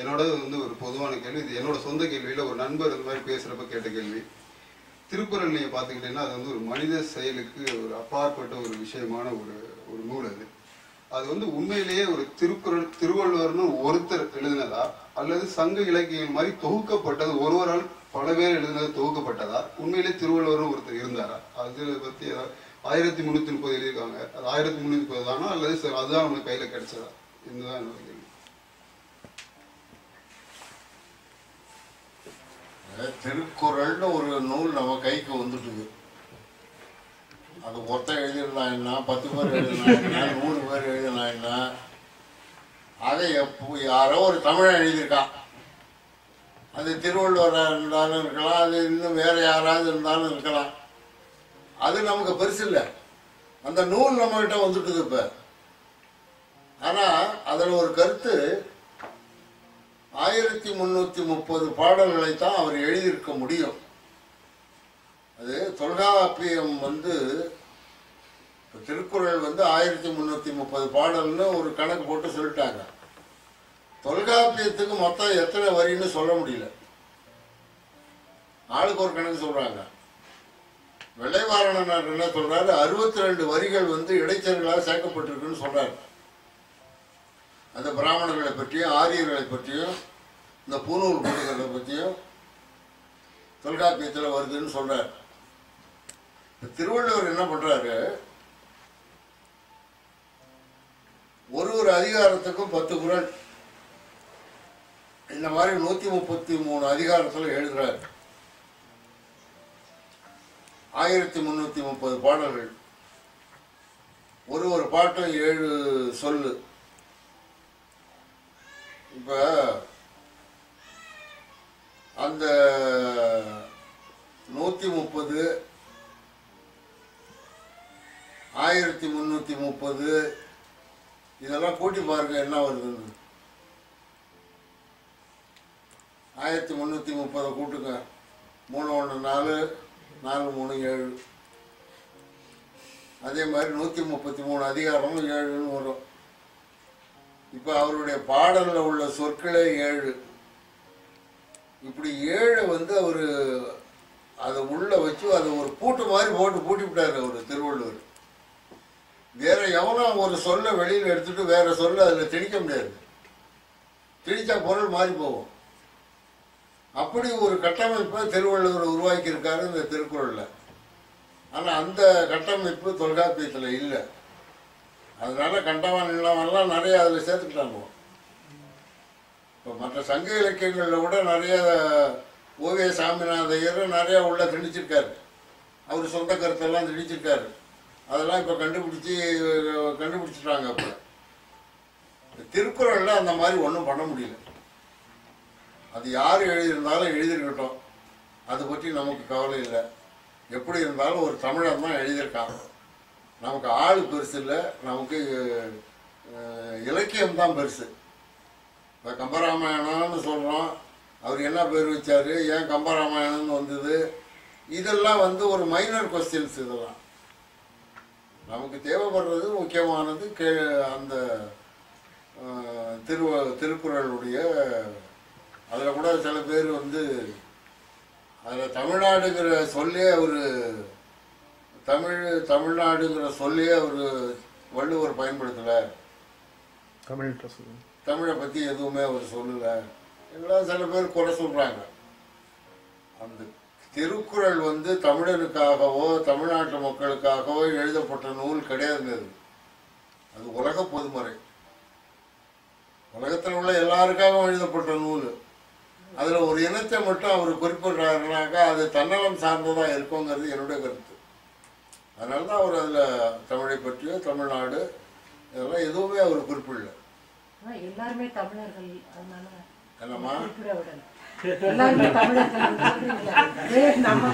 என்னோட வந்து ஒரு பொதுவான கேள்வி. இது என்னோட சொந்த கேள்வியில் ஒரு நண்பர் இந்த மாதிரி பேசுகிறப்ப கேட்ட கேள்வி. திருக்குறள் நீங்கள் பார்த்துக்கிட்டீங்கன்னா அது வந்து ஒரு மனித செயலுக்கு ஒரு அப்பாற்பட்ட ஒரு விஷயமான ஒரு ஒரு நூல் அது. அது வந்து உண்மையிலேயே ஒரு திருக்குறள் திருவள்ளுவர்னு ஒருத்தர் எழுதினதா? அல்லது சங்க இலக்கியங்கள் மாதிரி தொகுக்கப்பட்டது ஒருவரால் பல பேர் எழுதினது தொகுக்கப்பட்டதா? உண்மையிலே திருவள்ளுவர்னு ஒருத்தர் இருந்தாரா? அது பற்றி ஆயிரத்தி முந்நூற்றி முப்பது எழுதியிருக்காங்க. அது ஆயிரத்தி முந்நூற்றி முப்பது தானா அல்லது அதுதான் நமக்கு கையில் கிடைச்சதா? இதுதான் என்னோட கேள்வி. திருக்குறள்னு ஒரு நூல் நம்ம கைக்கு வந்துட்டுது. அது ஒருத்தன் எழுதியிருந்தா பத்து பேர் எழுதினா நூறு பேர் எழுதினா அதை எப்போ யாரோ ஒரு தமிழன் எழுதியிருக்கான் அது திருவள்ளுவராக இருந்தாலும் இருக்கலாம் அது இன்னும் வேற யாராவது இருந்தாலும் இருக்கலாம். அது நமக்கு பெருசு இல்லை. அந்த நூல் நம்மகிட்ட வந்துட்டுது இப்போ. ஆனால் அதில் ஒரு கருத்து ஆயிரத்தி முந்நூற்றி முப்பது பாடல்களை தான் அவர் எழுதியிருக்க முடியும். அது தொல்காப்பியம் வந்து திருக்குறள் வந்து ஆயிரத்தி முந்நூற்றி முப்பது பாடல்னு ஒரு கணக்கு போட்டு சொல்லிட்டாங்க. தொல்காப்பியத்துக்கு மொத்தம் எத்தனை வரின்னு சொல்ல முடியல. ஆளுக்கு ஒரு கணக்கு சொல்கிறாங்க வெள்ளைவாரணனார் என்ன சொல்கிறாரு அறுபத்தி ரெண்டு வரிகள் வந்து இடைச்சல்களாக சேர்க்கப்பட்டிருக்குன்னு சொல்றாரு. அந்த பிராமணர்களை பற்றியும் ஆரியர்களை பற்றியும் இந்த பூநூல் போடுகிறத பற்றியும் தொல்காப்பியத்தில் வருதுன்னு சொல்றார். திருவள்ளுவர் என்ன பண்ணுறாரு ஒரு ஒரு அதிகாரத்துக்கும் பத்து குரல். இந்த மாதிரி நூற்றி முப்பத்தி மூணு அதிகாரத்தில் எழுதுகிறார் ஆயிரத்தி முந்நூற்றி முப்பது பாடல்கள். ஒரு ஒரு பாட்டும் ஏழு சொல்லு. இப்போ அந்த நூற்றி முப்பது ஆயிரத்தி முந்நூற்றி முப்பது இதெல்லாம் கூட்டி பாருங்க என்ன வருதுன்னு. ஆயிரத்தி முந்நூற்றி முப்பதை கூட்டுங்க. மூணு ஒன்று நாலு நாலு மூணு ஏழு. அதே மாதிரி நூற்றி முப்பத்தி மூணு அதிகாரமும் ஏழுன்னு வரும். இப்போ அவருடைய பாடலில் உள்ள சொற்களே ஏழு. இப்படி ஏழை வந்து அவர் அதை உள்ள வச்சு அதை ஒரு பூட்டு மாதிரி போட்டு பூட்டி விட்டாரு அவர் திருவள்ளுவர். வேற எவனும் ஒரு சொல்ல வெளியில் எடுத்துட்டு வேற சொல்ல அதில் திணிக்க முடியாது. திணிச்சா பொருள் மாறி போகும். அப்படி ஒரு கட்டமைப்பை திருவள்ளுவர் உருவாக்கியிருக்காரு இந்த திருக்குறளில். ஆனால் அந்த கட்டமைப்பு தொல்காப்பியத்தில் இல்லை. அதனால கண்டவன் இல்லாமல்லாம் நிறைய அதில் சேர்த்துக்கிட்டாங்க. இப்போ மற்ற சங்க இலக்கியங்களில் கூட நிறைய ஓவிய சாமிநாதையர் நிறைய உள்ள திணிச்சிருக்காரு. அவர் சொந்த கருத்தெல்லாம் திணிச்சிருக்காரு. அதெல்லாம் இப்போ கண்டுபிடிச்சி கண்டுபிடிச்சிட்டாங்க அப்போ திருக்குறளில் அந்த மாதிரி ஒன்றும் பண்ண முடியல. அது யார் எழுதியிருந்தாலும் எழுதியிருக்கட்டும். அதை பற்றி நமக்கு கவலை இல்லை. எப்படி இருந்தாலும் ஒரு தமிழன் தான் எழுதியிருக்காங்க நமக்கு ஆள் பெருசு இல்லை. நமக்கு இலக்கியம் தான் பெருசு. இப்போ கம்பராமாயணம்னு சொல்கிறோம் அவர் என்ன பேர் வச்சார்? ஏன் கம்பராமாயணம்னு வந்தது? இதெல்லாம் வந்து ஒரு மைனர் கொஸ்டின்ஸ் இதெல்லாம். நமக்கு தேவைப்படுறது முக்கியமானது கே அந்த திரு திருக்குறளுடைய அதில் கூட சில பேர் வந்து அதில் தமிழ்நாடுங்கிற சொல்லே அவர் தமிழ் தமிழ்நாடுங்கிற சொல்லே அவர் வள்ளுவர் பயன்படுத்தலை. தமிழ் தமிழை பற்றி எதுவுமே அவர் சொல்லலை. எல்லாம் சில பேர் குறை சொல்கிறாங்க அந்த திருக்குறள் வந்து தமிழனுக்காகவோ தமிழ்நாட்டு மக்களுக்காகவோ எழுதப்பட்ட நூல் கிடையாதுங்க அது. அது உலக பொதுமறை. உலகத்தில் உள்ள எல்லாருக்காகவும் எழுதப்பட்ட நூல். அதில் ஒரு இனத்தை மட்டும் அவர் குறிப்பிடுறாருனாக்கா அது தன்னலம் சார்ந்ததாக இருக்குங்கிறது என்னுடைய கருத்து. அதனால தான் அவர் அதில் தமிழை பற்றியோ தமிழ்நாடு இதெல்லாம் எதுவுமே அவர் குறிப்பிடல எல்லாருமே தமிழர்கள். அதனால என்னம்மா? எல்லாருமே தமிழர்கள் நம்ம